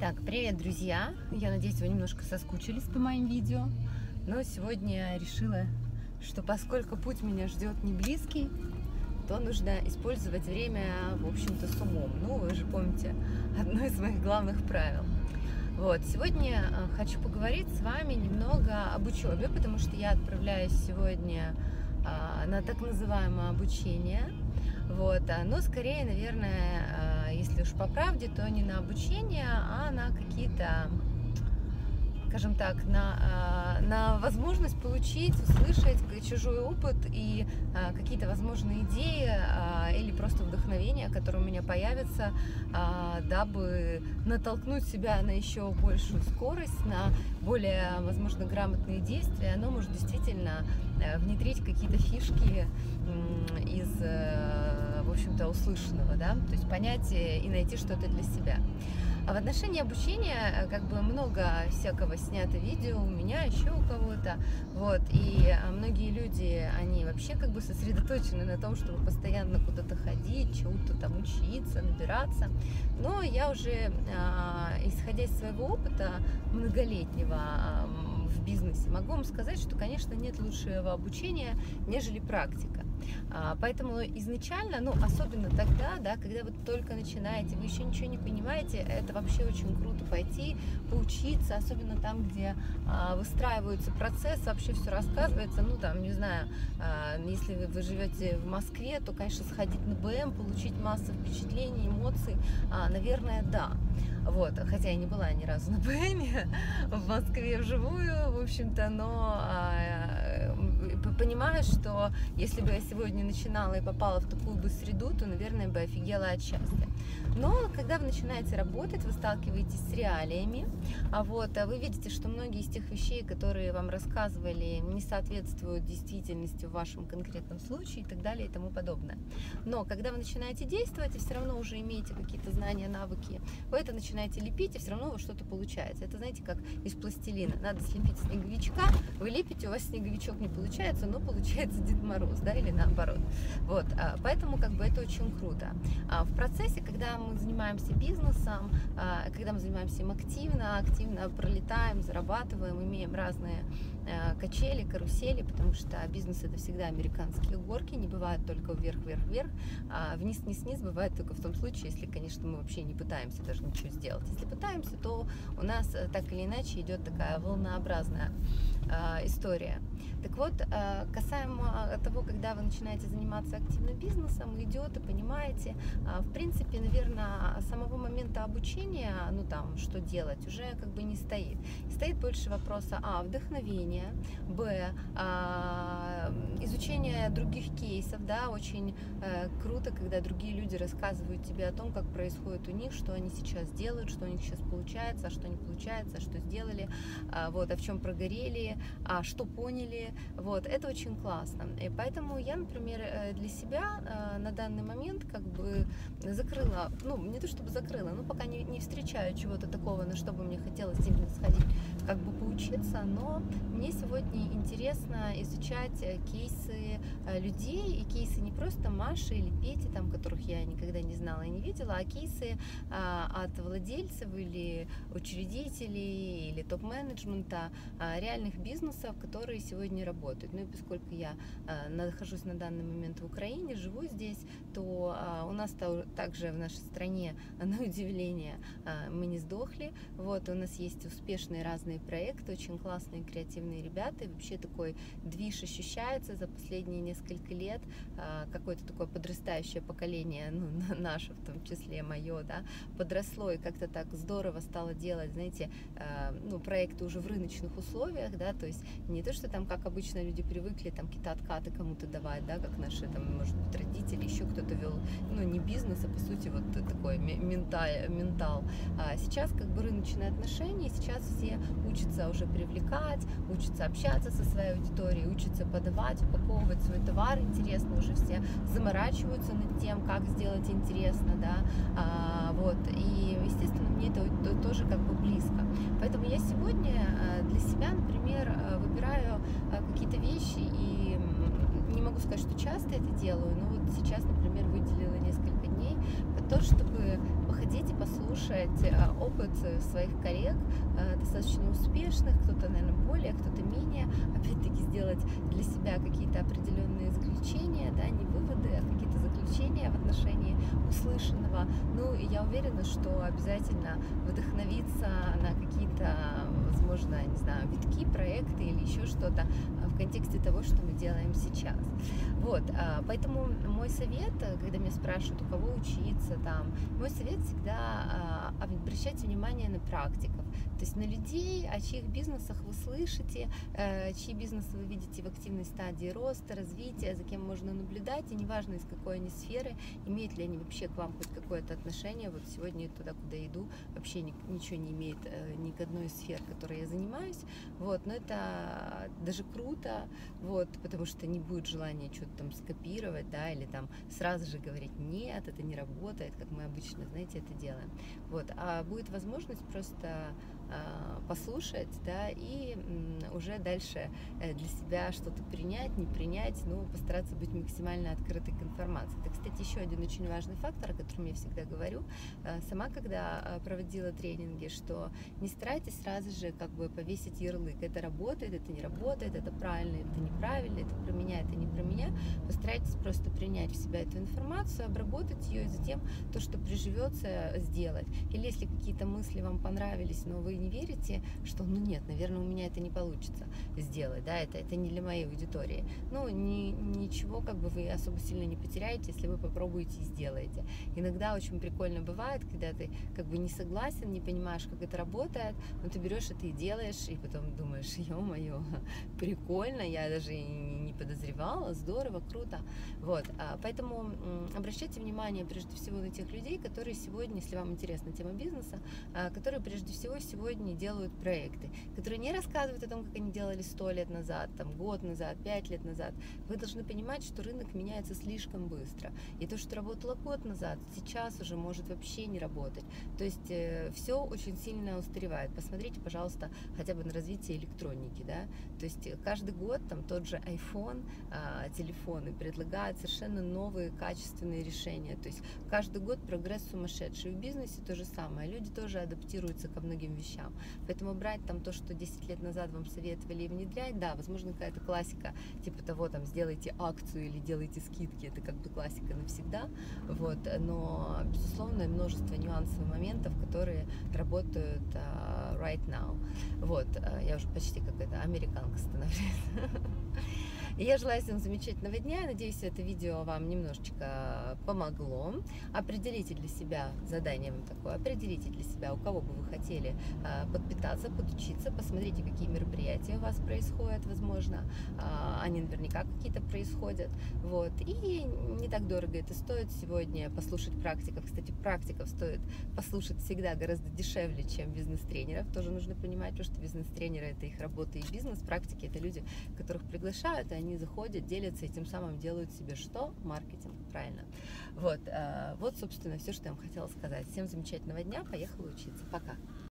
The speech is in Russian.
Так, привет, друзья! Я надеюсь, вы немножко соскучились по моим видео. Но сегодня я решила, что поскольку путь меня ждет не близкий, то нужно использовать время, в общем-то, с умом. Ну, вы же помните одно из моих главных правил. Вот, сегодня э, хочу поговорить с вами немного об учебе, потому что я отправляюсь сегодня а, на так называемое обучение. Вот, а, но скорее, наверное, а, если уж по правде, то не на обучение, а на какие-то скажем так, на, на возможность получить, услышать чужой опыт и какие-то возможные идеи или просто вдохновение, которое у меня появится, дабы натолкнуть себя на еще большую скорость, на более, возможно, грамотные действия, оно может действительно э, внедрить какие-то фишки из, э, в общем-то, услышанного, да, то есть понять и найти что-то для себя. А в отношении обучения э, как бы много всякого снято видео у меня, еще у кого-то, вот, и а, многие люди, они вообще как бы сосредоточены на том, чтобы постоянно куда-то ходить, чему-то там учиться, набираться, но я уже, а, исходя из своего опыта многолетнего, в бизнесе. Могу вам сказать, что, конечно, нет лучшего обучения, нежели практика. А, поэтому изначально, ну, особенно тогда, да, когда вы только начинаете, вы еще ничего не понимаете, это вообще очень круто пойти, поучиться, особенно там, где а, выстраивается процесс, вообще все рассказывается, ну, там, не знаю, а, если вы, живете в Москве, то, конечно, сходить на БМ, получить массу впечатлений, эмоций, наверное, да. Вот, хотя я не была ни разу на БМе в Москве вживую, в общем-то, но понимаю, что если бы я сегодня начинала и попала в такую бы среду, то, наверное, бы офигела от счастья. Но когда вы начинаете работать, вы сталкиваетесь с реалиями, а вот а вы видите, что многие из тех вещей, которые вам рассказывали, не соответствуют действительности в вашем конкретном случае и так далее и тому подобное. Но когда вы начинаете действовать и все равно уже имеете какие-то знания, навыки, вы это начинаете лепить, и все равно у вас что-то получается. Это, знаете, как из пластилина. Надо слепить снеговичка, вы лепите, у вас снеговичок не получается, но получается Дед Мороз, да, или наоборот. Вот, а, поэтому как бы это очень круто. А в процессе, когда мы занимаемся бизнесом, а, когда мы занимаемся им активно, активно пролетаем, зарабатываем, имеем разные качели, карусели, потому что бизнес это всегда американские горки, не бывает только вверх-вверх-вверх, а вниз-вниз-вниз бывает только в том случае, если, конечно, мы вообще не пытаемся даже ничего сделать. Если пытаемся, то у нас э, так или иначе идет такая волнообразная история. Так вот, касаемо того, когда вы начинаете заниматься активно бизнесом, идет и понимаете, в принципе, наверное, самого момента обучения, ну там, что делать, уже как бы не стоит. Стоит больше вопроса, а, вдохновение, б, а, изучение других кейсов, да, очень э, круто, когда другие люди рассказывают тебе о том, как происходит у них, что они сейчас делают, что у них сейчас получается, а что не получается, а что сделали, а, вот, а в чем прогорели, а что поняли, вот, это очень классно. И поэтому я, например, э, для себя э, на данный момент как бы закрыла ну, не то чтобы закрыла, но пока не, не встречаю чего-то такого, на что бы мне хотелось именно сходить, как бы поучиться, но мне сегодня интересно изучать э, кейсы э, людей, и кейсы не просто Маши или Пети, там, которых я никогда не знала и не видела, а кейсы а, от владельцев или учредителей или топ-менеджмента а, реальных бизнесов, которые сегодня работают. Ну и поскольку я а, нахожусь на данный момент в Украине, живу здесь, то а, у нас также в нашей стране на удивление, мы не сдохли. Вот, у нас есть успешные разные проекты, очень классные креативные ребята, и вообще такой движ ощущается за последние несколько лет, а, какое-то такое подрастающее поколение, ну, наше в том числе, мое, да, подросло. И как-то так здорово стало делать, знаете, а, ну, проекты уже в рыночных условиях, да, то есть не то, что там, как обычно люди привыкли, там, какие-то откаты кому-то давать, да, как наши, там, может быть, родители, еще кто-то вел, ну, не бизнес, а по сути вот такой ментал, ментал. А сейчас как бы рыночные отношения, сейчас все учатся уже привлекать, учатся общаться со своей аудиторией, учатся подавать, упаковывать свой товар интересно, уже все заморачиваются над тем, как сделать интересно, да, а, вот, и, естественно, мне это тоже как бы близко. Поэтому я сегодня а, для себя, например, а, выбираю а, какие-то вещи и не могу сказать, что часто это делаю, но вот сейчас, например, выделила несколько дней то, чтобы походить и послушать опыт своих коллег, достаточно успешных, кто-то, наверное, более, кто-то менее, опять-таки сделать для себя какие-то определенные заключения, да, не выводы, а какие-то заключения в отношении услышанного. Ну, и я уверена, что обязательно вдохновиться на какие-то, возможно, не знаю, витки, проекты или еще что-то в контексте того, что мы делаем сейчас. Вот, поэтому мой совет, когда меня спрашивают, у кого учиться там, мой совет всегда а, обращать внимание на практиков, то есть на людей, о чьих бизнесах вы слышите, э, чьи бизнесы вы видите в активной стадии роста, развития, за кем можно наблюдать, и неважно из какой они сферы, имеют ли они вообще к вам хоть какое-то отношение. Вот сегодня туда, куда иду, вообще ничего не имеет э, ни к одной из сфер, которой я занимаюсь. Вот, но это даже круто, вот, потому что не будет желания что-то там скопировать, да, или там сразу же говорить, нет, это не работает, как мы обычно, знаете, это делаем. Вот, а будет возможность просто послушать, да, и уже дальше э, для себя что-то принять, не принять, ну, постараться быть максимально открытой к информации. Это, кстати, еще один очень важный фактор, о котором я всегда говорю. Э, сама, когда э, проводила тренинги, что не старайтесь сразу же как бы повесить ярлык. Это работает, это не работает, это правильно, это неправильно, это про меня, это не про меня. Постарайтесь просто принять в себя эту информацию, обработать ее и затем то, что приживется, сделать. Или если какие-то мысли вам понравились, но вы не верите, что, ну нет, наверное, у меня это не получится сделать, да, это, это не для моей аудитории. Ну, ни, ничего как бы вы особо сильно не потеряете, если вы попробуете и сделаете. Иногда очень прикольно бывает, когда ты как бы не согласен, не понимаешь, как это работает, но ты берешь это и делаешь, и потом думаешь, ё-моё, прикольно, я даже и не подозревала, здорово, круто. Вот, а, поэтому обращайте внимание прежде всего на тех людей, которые сегодня, если вам интересна тема бизнеса, а, которые прежде всего сегодня делают проекты, которые не рассказывают о том, как они делали сто лет назад, там, год назад, пять лет назад. Вы должны понимать, что рынок меняется слишком быстро. И то, что работало год назад, сейчас уже может вообще не работать. То есть э, все очень сильно устаревает. Посмотрите, пожалуйста, хотя бы на развитие электроники, да. То есть каждый год там тот же iPhone, э, телефоны предлагают совершенно новые качественные решения. То есть каждый год прогресс сумасшедший. В бизнесе то же самое. Люди тоже адаптируются ко многим вещам. Поэтому брать там то, что 10 лет назад вам советовали и внедрять, да, возможно, какая-то классика, типа того, там, сделайте акцию или делайте скидки, это как бы классика навсегда, вот, но, безусловно, множество нюансов и моментов, которые работают uh, right now. Вот, uh, я уже почти какая-то американка становлюсь. Я желаю всем замечательного дня. Надеюсь, это видео вам немножечко помогло. Определите для себя, задание вам такое, определите для себя, у кого бы вы хотели а, подпитаться, подучиться, посмотрите, какие мероприятия у вас происходят, возможно, а, они наверняка какие-то происходят. Вот. И не так дорого это стоит сегодня послушать практиков. Кстати, практиков стоит послушать всегда гораздо дешевле, чем бизнес-тренеров. Тоже нужно понимать, что бизнес-тренеры это их работа и бизнес, практики это люди, которых приглашают, они они заходят, делятся и тем самым делают себе что? Маркетинг, правильно. Вот, э, вот, собственно, все, что я вам хотела сказать. Всем замечательного дня, поехала учиться. Пока.